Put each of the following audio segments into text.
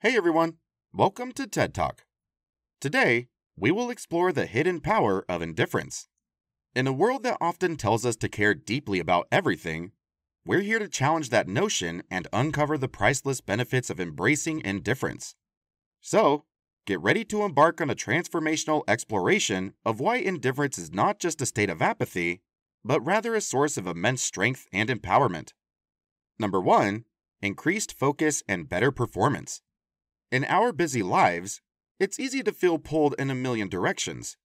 Hey everyone, welcome to TED Talk. Today, we will explore the hidden power of indifference. In a world that often tells us to care deeply about everything, we're here to challenge that notion and uncover the priceless benefits of embracing indifference. So, get ready to embark on a transformational exploration of why indifference is not just a state of apathy, but rather a source of immense strength and empowerment. Number one, increased focus and better performance. In our busy lives, it's easy to feel pulled in a million directions.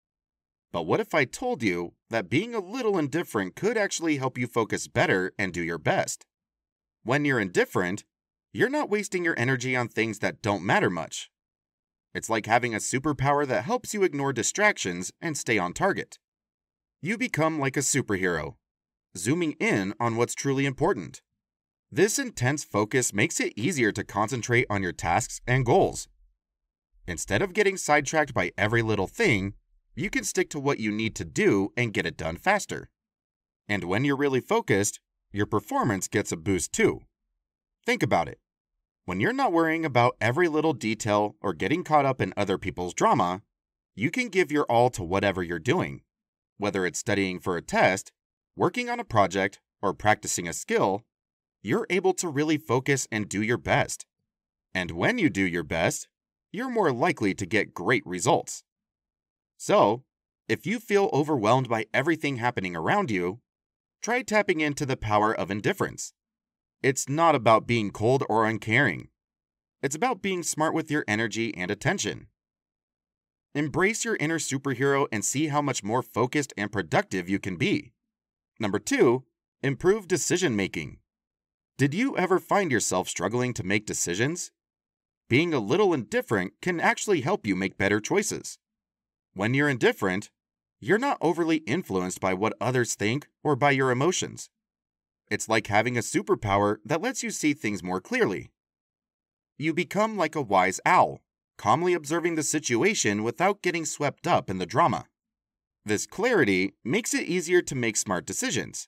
But what if I told you that being a little indifferent could actually help you focus better and do your best? When you're indifferent, you're not wasting your energy on things that don't matter much. It's like having a superpower that helps you ignore distractions and stay on target. You become like a superhero, zooming in on what's truly important. This intense focus makes it easier to concentrate on your tasks and goals. Instead of getting sidetracked by every little thing, you can stick to what you need to do and get it done faster. And when you're really focused, your performance gets a boost too. Think about it. When you're not worrying about every little detail or getting caught up in other people's drama, you can give your all to whatever you're doing. Whether it's studying for a test, working on a project, or practicing a skill, you're able to really focus and do your best. And when you do your best, you're more likely to get great results. So, if you feel overwhelmed by everything happening around you, try tapping into the power of indifference. It's not about being cold or uncaring. It's about being smart with your energy and attention. Embrace your inner superhero and see how much more focused and productive you can be. Number two, improve decision making. Did you ever find yourself struggling to make decisions? Being a little indifferent can actually help you make better choices. When you're indifferent, you're not overly influenced by what others think or by your emotions. It's like having a superpower that lets you see things more clearly. You become like a wise owl, calmly observing the situation without getting swept up in the drama. This clarity makes it easier to make smart decisions.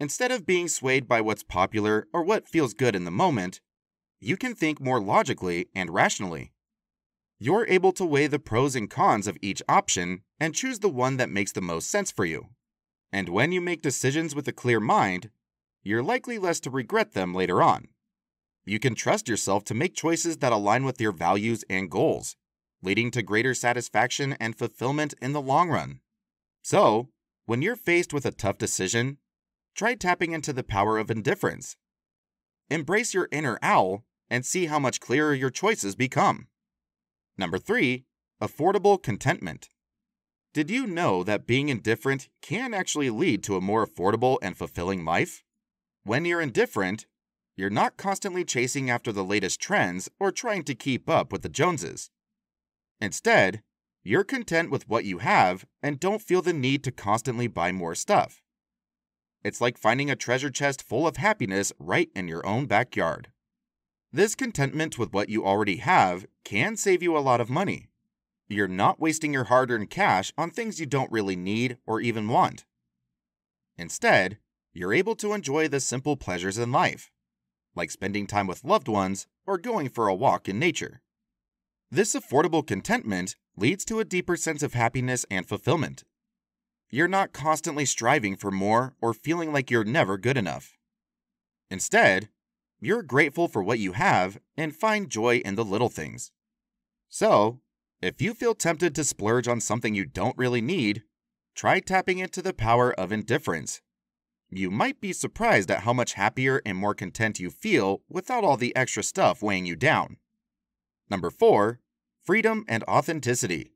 Instead of being swayed by what's popular or what feels good in the moment, you can think more logically and rationally. You're able to weigh the pros and cons of each option and choose the one that makes the most sense for you. And when you make decisions with a clear mind, you're likely less to regret them later on. You can trust yourself to make choices that align with your values and goals, leading to greater satisfaction and fulfillment in the long run. So, when you're faced with a tough decision, try tapping into the power of indifference. Embrace your inner owl and see how much clearer your choices become. Number three, affordable contentment. Did you know that being indifferent can actually lead to a more affordable and fulfilling life? When you're indifferent, you're not constantly chasing after the latest trends or trying to keep up with the Joneses. Instead, you're content with what you have and don't feel the need to constantly buy more stuff. It's like finding a treasure chest full of happiness right in your own backyard. This contentment with what you already have can save you a lot of money. You're not wasting your hard earned cash on things you don't really need or even want. Instead, you're able to enjoy the simple pleasures in life, like spending time with loved ones or going for a walk in nature. This affordable contentment leads to a deeper sense of happiness and fulfillment. You're not constantly striving for more or feeling like you're never good enough. Instead, you're grateful for what you have and find joy in the little things. So, if you feel tempted to splurge on something you don't really need, try tapping into the power of indifference. You might be surprised at how much happier and more content you feel without all the extra stuff weighing you down. Number 4. Freedom and authenticity.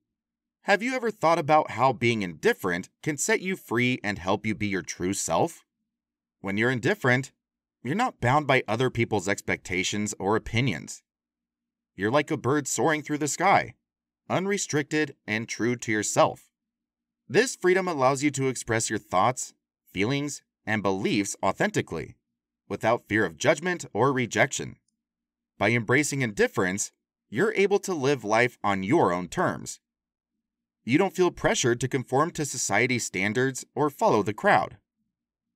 Have you ever thought about how being indifferent can set you free and help you be your true self? When you're indifferent, you're not bound by other people's expectations or opinions. You're like a bird soaring through the sky, unrestricted and true to yourself. This freedom allows you to express your thoughts, feelings, and beliefs authentically, without fear of judgment or rejection. By embracing indifference, you're able to live life on your own terms you don't feel pressured to conform to society's standards or follow the crowd.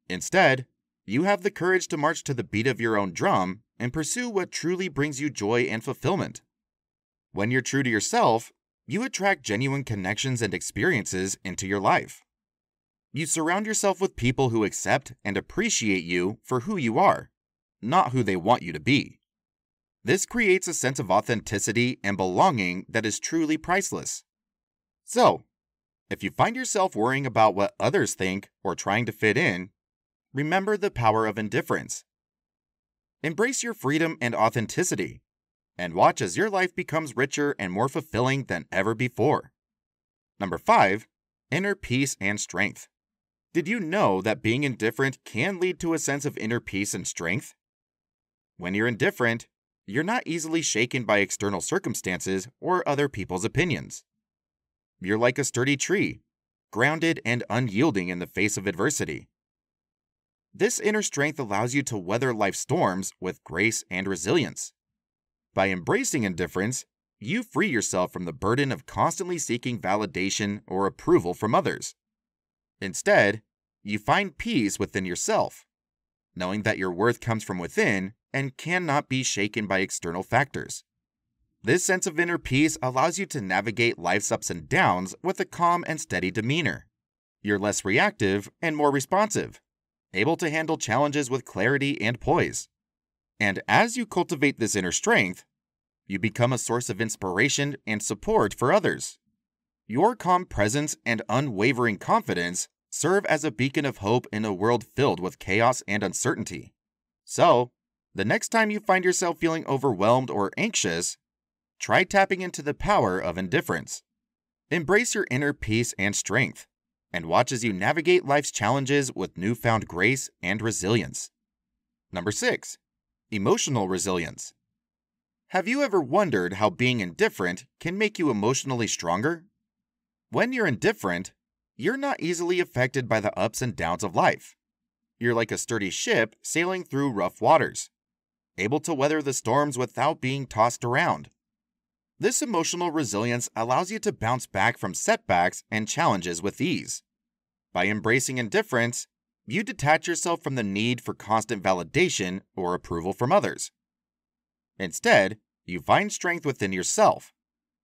Instead, you have the courage to march to the beat of your own drum and pursue what truly brings you joy and fulfillment. When you're true to yourself, you attract genuine connections and experiences into your life. You surround yourself with people who accept and appreciate you for who you are, not who they want you to be. This creates a sense of authenticity and belonging that is truly priceless. So, if you find yourself worrying about what others think or trying to fit in, remember the power of indifference. Embrace your freedom and authenticity, and watch as your life becomes richer and more fulfilling than ever before. Number 5. Inner peace and strength. Did you know that being indifferent can lead to a sense of inner peace and strength? When you're indifferent, you're not easily shaken by external circumstances or other people's opinions. You're like a sturdy tree, grounded and unyielding in the face of adversity. This inner strength allows you to weather life's storms with grace and resilience. By embracing indifference, you free yourself from the burden of constantly seeking validation or approval from others. Instead, you find peace within yourself, knowing that your worth comes from within and cannot be shaken by external factors. This sense of inner peace allows you to navigate life's ups and downs with a calm and steady demeanor. You're less reactive and more responsive, able to handle challenges with clarity and poise. And as you cultivate this inner strength, you become a source of inspiration and support for others. Your calm presence and unwavering confidence serve as a beacon of hope in a world filled with chaos and uncertainty. So, the next time you find yourself feeling overwhelmed or anxious, try tapping into the power of indifference. Embrace your inner peace and strength, and watch as you navigate life's challenges with newfound grace and resilience. Number 6. Emotional resilience. Have you ever wondered how being indifferent can make you emotionally stronger? When you're indifferent, you're not easily affected by the ups and downs of life. You're like a sturdy ship sailing through rough waters able to weather the storms without being tossed around. This emotional resilience allows you to bounce back from setbacks and challenges with ease. By embracing indifference, you detach yourself from the need for constant validation or approval from others. Instead, you find strength within yourself,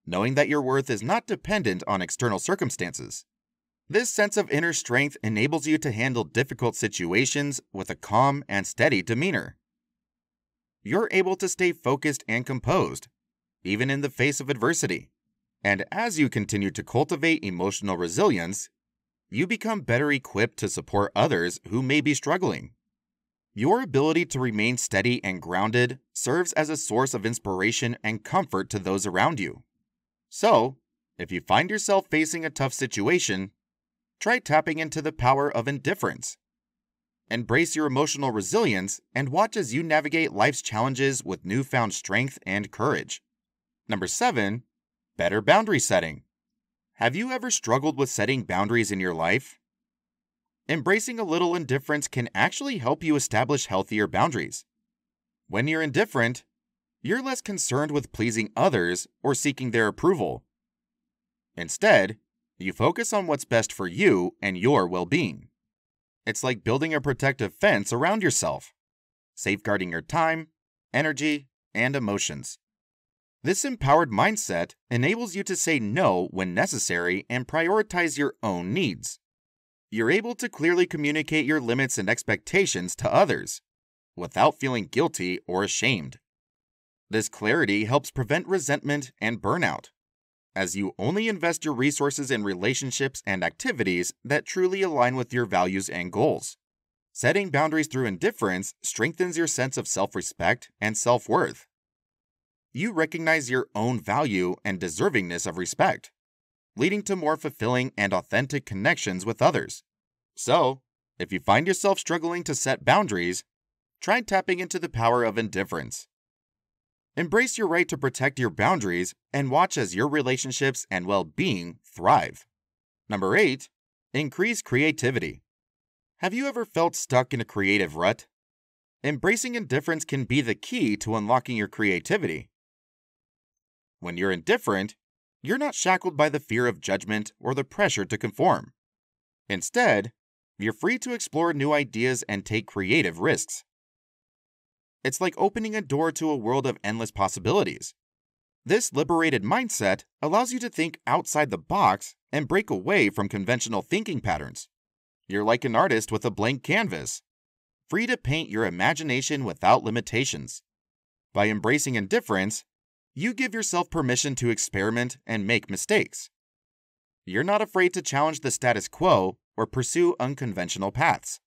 knowing that your worth is not dependent on external circumstances. This sense of inner strength enables you to handle difficult situations with a calm and steady demeanor you're able to stay focused and composed, even in the face of adversity. And as you continue to cultivate emotional resilience, you become better equipped to support others who may be struggling. Your ability to remain steady and grounded serves as a source of inspiration and comfort to those around you. So, if you find yourself facing a tough situation, try tapping into the power of indifference Embrace your emotional resilience and watch as you navigate life's challenges with newfound strength and courage. Number 7. Better boundary setting. Have you ever struggled with setting boundaries in your life? Embracing a little indifference can actually help you establish healthier boundaries. When you're indifferent, you're less concerned with pleasing others or seeking their approval. Instead, you focus on what's best for you and your well being. It's like building a protective fence around yourself, safeguarding your time, energy, and emotions. This empowered mindset enables you to say no when necessary and prioritize your own needs. You're able to clearly communicate your limits and expectations to others without feeling guilty or ashamed. This clarity helps prevent resentment and burnout as you only invest your resources in relationships and activities that truly align with your values and goals. Setting boundaries through indifference strengthens your sense of self respect and self worth. You recognize your own value and deservingness of respect, leading to more fulfilling and authentic connections with others. So, if you find yourself struggling to set boundaries, try tapping into the power of indifference. Embrace your right to protect your boundaries and watch as your relationships and well being thrive. Number 8. Increase creativity. Have you ever felt stuck in a creative rut? Embracing indifference can be the key to unlocking your creativity. When you're indifferent, you're not shackled by the fear of judgment or the pressure to conform. Instead, you're free to explore new ideas and take creative risks. It's like opening a door to a world of endless possibilities. This liberated mindset allows you to think outside the box and break away from conventional thinking patterns. You're like an artist with a blank canvas, free to paint your imagination without limitations. By embracing indifference, you give yourself permission to experiment and make mistakes. You're not afraid to challenge the status quo or pursue unconventional paths.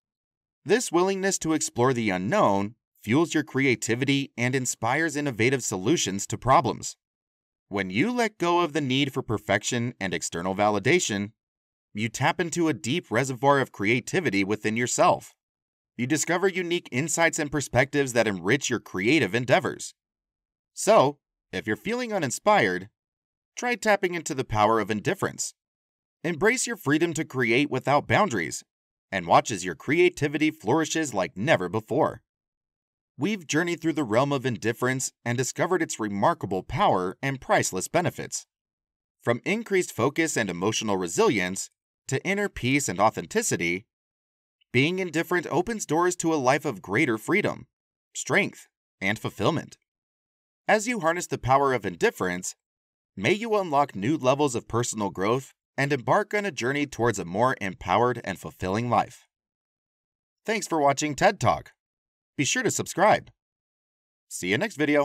This willingness to explore the unknown fuels your creativity and inspires innovative solutions to problems. When you let go of the need for perfection and external validation, you tap into a deep reservoir of creativity within yourself. You discover unique insights and perspectives that enrich your creative endeavors. So, if you're feeling uninspired, try tapping into the power of indifference. Embrace your freedom to create without boundaries and watch as your creativity flourishes like never before. We've journeyed through the realm of indifference and discovered its remarkable power and priceless benefits. From increased focus and emotional resilience to inner peace and authenticity, being indifferent opens doors to a life of greater freedom, strength, and fulfillment. As you harness the power of indifference, may you unlock new levels of personal growth and embark on a journey towards a more empowered and fulfilling life. Thanks for watching TED Talk. Be sure to subscribe. See you next video.